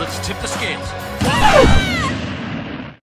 Let's tip the scales.